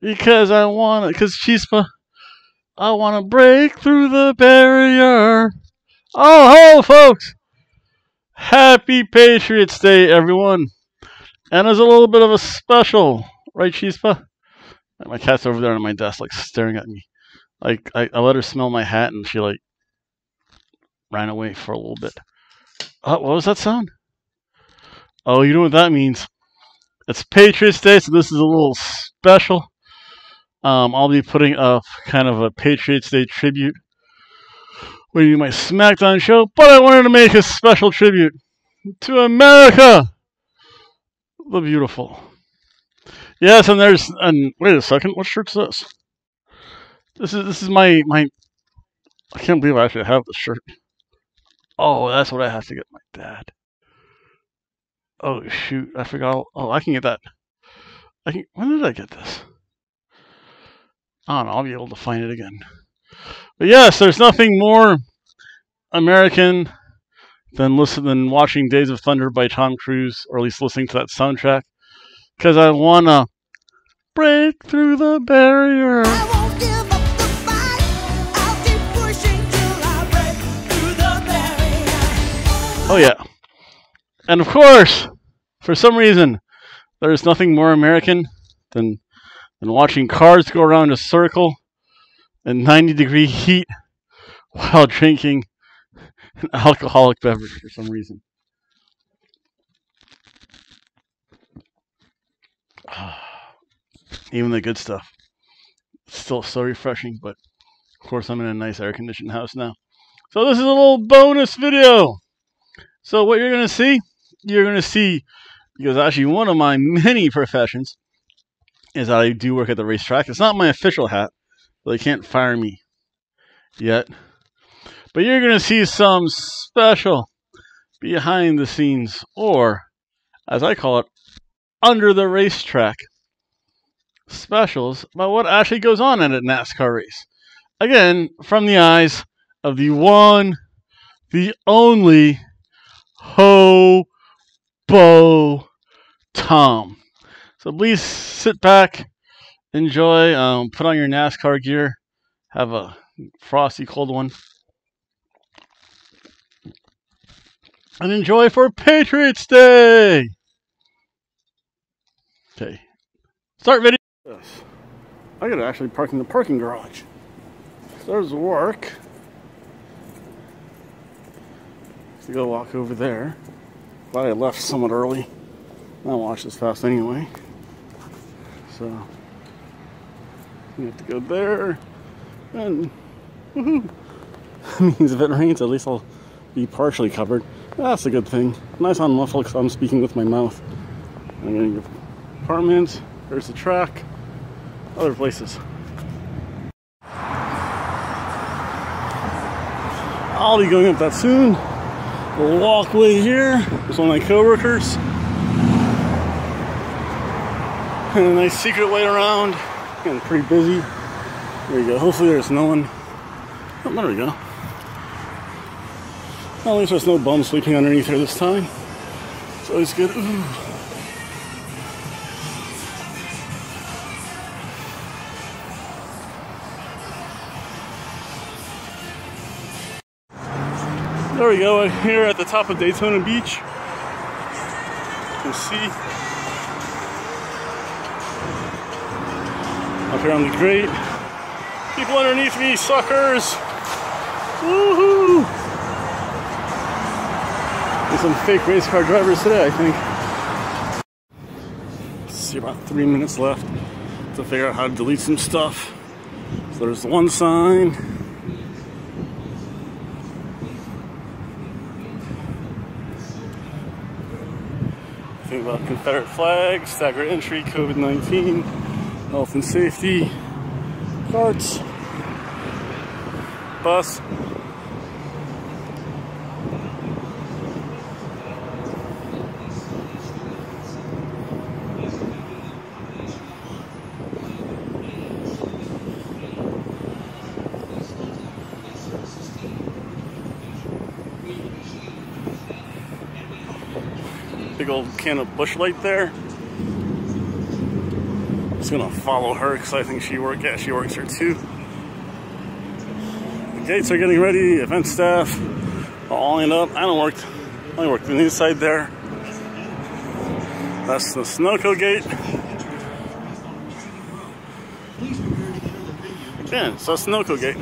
because I want to, because Chispa, I want to break through the barrier. Oh, ho, folks! Happy Patriots Day, everyone. And there's a little bit of a special, right, Chispa? My cat's over there on my desk, like staring at me. Like I, I let her smell my hat, and she like ran away for a little bit. Oh, what was that sound? Oh, you know what that means? It's Patriots Day, so this is a little special. Um, I'll be putting up kind of a Patriots Day tribute when you my SmackDown show, but I wanted to make a special tribute to America, the beautiful. Yes, and there's and wait a second, what shirt's this? This is this is my my. I can't believe I actually have this shirt. Oh, that's what I have to get my dad. Oh shoot, I forgot. Oh, I can get that. I can. When did I get this? I don't know. I'll be able to find it again. But yes, there's nothing more American than listen than watching Days of Thunder by Tom Cruise, or at least listening to that soundtrack, because I wanna break through the barrier. Oh yeah. And of course, for some reason, there's nothing more American than than watching cars go around a circle in 90 degree heat while drinking an alcoholic beverage for some reason. Even the good stuff. It's still so refreshing, but of course I'm in a nice air conditioned house now. So this is a little bonus video. So what you're going to see, you're going to see, because actually one of my many professions is that I do work at the racetrack. It's not my official hat, so they can't fire me yet. But you're going to see some special behind the scenes, or as I call it, under the racetrack specials about what actually goes on at a NASCAR race. Again, from the eyes of the one, the only Ho Bo Tom. So please sit back, enjoy, um, put on your NASCAR gear, have a frosty cold one, and enjoy for Patriots Day. Okay, start video. Yes. I gotta actually park in the parking garage. There's work. to go walk over there. Glad I left somewhat early. I'll watch this fast anyway. So we have to go there. And woohoo! means if it rains, at least I'll be partially covered. That's a good thing. Nice on muffled because I'm speaking with my mouth. I'm gonna go apartments. There's the track. Other places. I'll be going up that soon walkway here. There's one of my coworkers. A nice secret way around. Getting pretty busy. There you go. Hopefully there's no one. Oh, there we go. Well, at least there's no bum sleeping underneath here this time. It's always good. Ooh. There we go, here at the top of Daytona Beach. You can see up here on the grate. People underneath me, suckers! Woohoo! There's some fake race car drivers today, I think. Let's see, about three minutes left to figure out how to delete some stuff. So there's one sign. Think about Confederate flags, staggered entry, COVID-19, health and safety, carts, bus, big old can of Busch Light there. Just gonna follow her because I think she works. Yeah, she works here too. The gates are getting ready. Event staff are all lined up. I don't work. I only work the inside there. That's the Sunoco gate. Again, so Sunoco gate.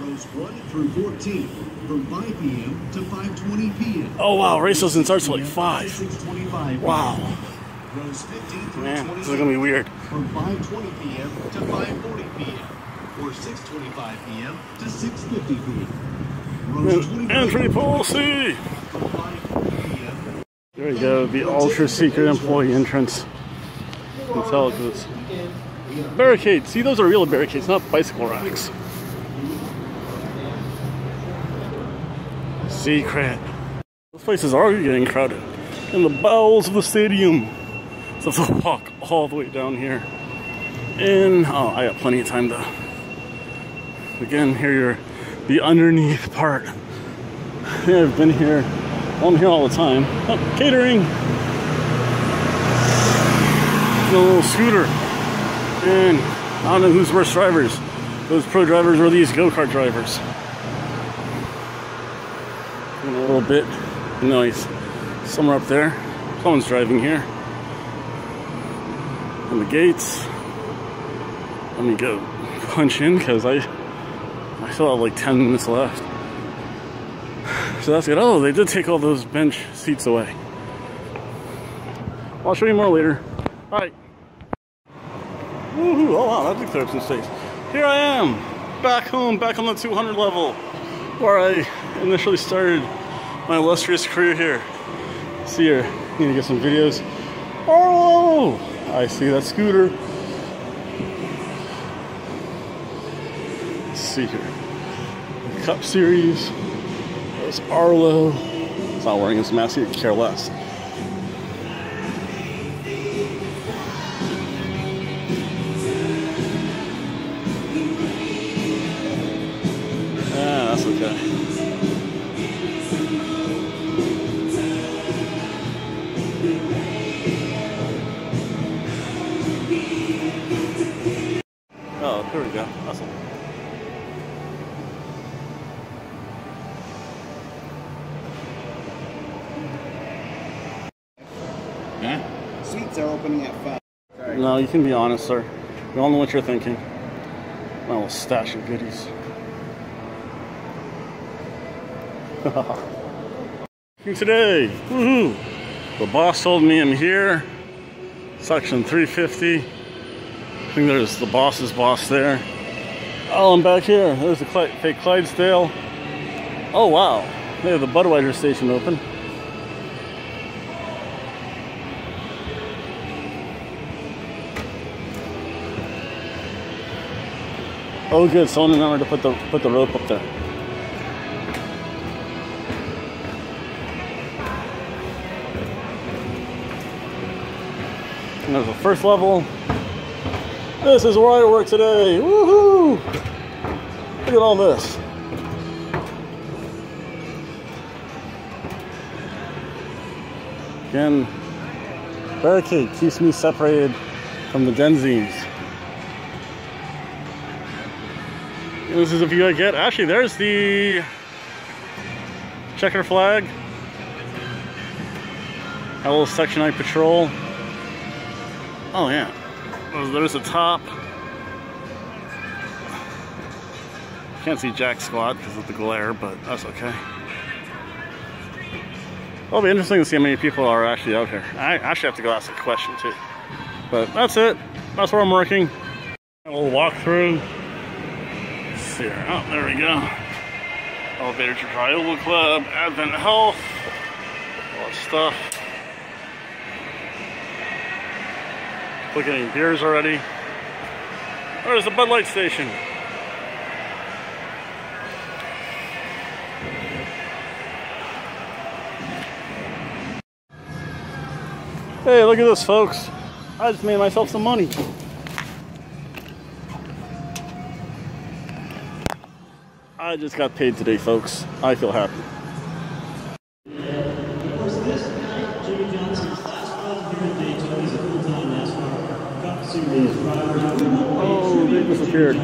Rows 1 through 14 from 5 p.m. to 5.20 p.m. Oh wow, race doesn't start till like 5. 6.25 Wow. Rows 15 through Man, 28 this is gonna be weird. from 5.20 p.m. to 5.40 p.m. or 6.25 p.m. to 6.50 p.m. Rows And entry policy! from 5.40 p.m. There we go, the ultra secret employee entrance. You can tell because barricades. See, those are real barricades, not bicycle racks. Secret. Those places are getting crowded. In the bowels of the stadium. So I walk all the way down here. And oh, I got plenty of time to. Again, here you're the underneath part. Yeah, I've been here. I'm here all the time. Oh, catering. The little scooter. And I don't know who's worse drivers. Those pro drivers or these go-kart drivers. A little bit noise. Somewhere up there. Someone's driving here. And the gates. Let me go punch in because I I still have like 10 minutes left. So that's good. Oh, they did take all those bench seats away. I'll show you more later. All right. Woohoo! Oh wow, that did clear up some space. Here I am, back home, back on the 200 level, where I initially started my illustrious career here. See here, need to get some videos. Oh, I see that scooter. Let's see here. Cup Series. There's Arlo. It's not wearing his mask, he could care less. Mm-hmm. Seats are opening at 5. No, you can be honest, sir. We all know what you're thinking. My little stash of goodies. Today, woohoo! The boss told me I'm here. Section 350. I think there's the boss's boss there. Oh, I'm back here. There's the Cly- fake Clydesdale. Oh, wow. They have the Budweiser station open. Oh, good. Someone remembered to put the put the rope up there. And there's the first level. This is where I work today. Woohoo! Look at all this. Again, barricade keeps me separated from the Denzines. This is a view I get. Actually, there's the checker flag. A little Section I patrol. Oh, yeah. There's the top. Can't see Jack squat because of the glare, but that's okay. It'll be interesting to see how many people are actually out here. I actually have to go ask a question too. But that's it. That's where I'm working. A little walkthrough. Let's here. Oh, there we go. Elevator to Trioval Club, Advent Health, all that stuff. Look at any beers already. There's the Bud Light station. Hey, look at this, folks. I just made myself some money. I just got paid today, folks. I feel happy. Jimmie Johnson's last run here at Daytona as a full-time NASCAR hmm. Oh, they disappeared.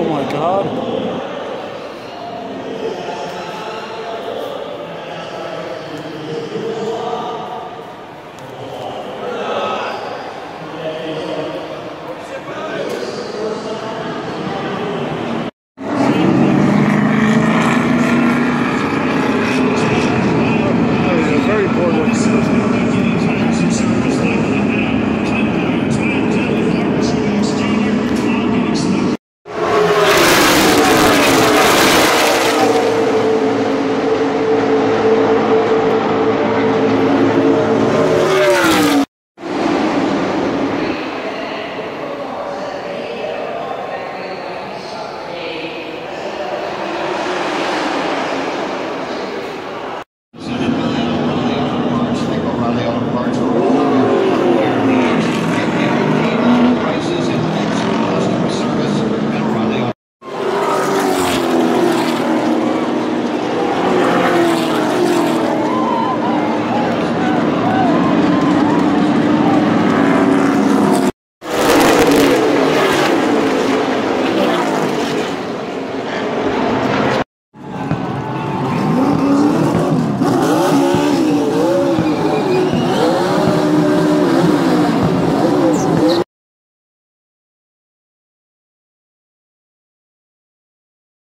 Oh my god.